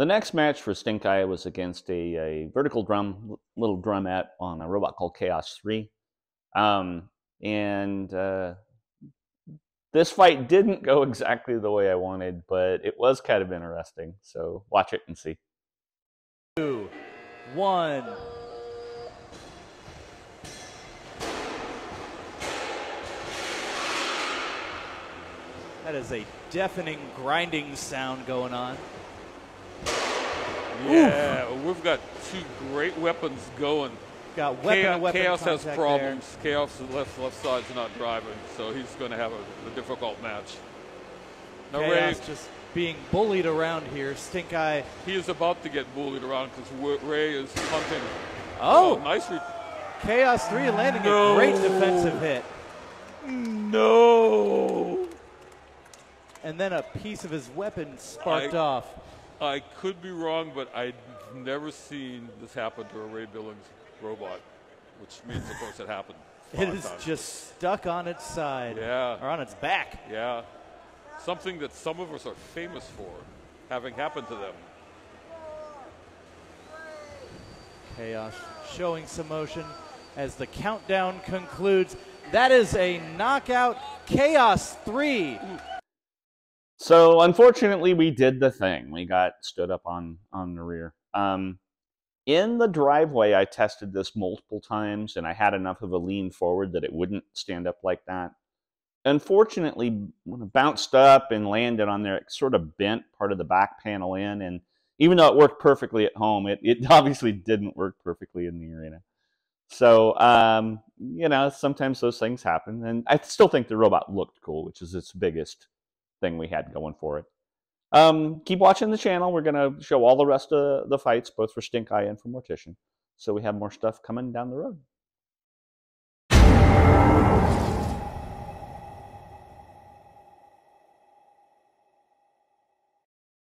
The next match for Stink Eye was against a, a vertical drum, little drumette on a robot called Khaos 3. Um, and uh, this fight didn't go exactly the way I wanted, but it was kind of interesting. So watch it and see. Two, one. That is a deafening grinding sound going on. Yeah, we've got two great weapons going. Got weapon Khaos, weapon Khaos has problems. Khaos left left side's not driving, so he's going to have a, a difficult match. Now There. Ray, Khaos just being bullied around here. Stink Eye. he is about to get bullied around because Ray is hunting. Oh! oh, nice. Re- Khaos 3 landing No. a great defensive hit. no. And then a piece of his weapon sparked I- off. I could be wrong, but I've never seen this happen to a Ray Billings robot, which means, of course, it happened. It is times. just stuck on its side. Yeah. Or on its back. Yeah. Something that some of us are famous for having happened to them. Khaos showing some motion as the countdown concludes. That is a knockout. Khaos 3. So unfortunately, we did the thing. We got stood up on on the rear. Um, in the driveway, I tested this multiple times, and I had enough of a lean forward that it wouldn't stand up like that. Unfortunately, when it bounced up and landed on there, it sort of bent part of the back panel in, and even though it worked perfectly at home, it, it obviously didn't work perfectly in the arena. So, um, you know, sometimes those things happen, and I still think the robot looked cool, which is its biggest thing we had going for it. Um, keep watching the channel. We're going to show all the rest of the fights, both for Stink Eye and for Mortician. So we have more stuff coming down the road.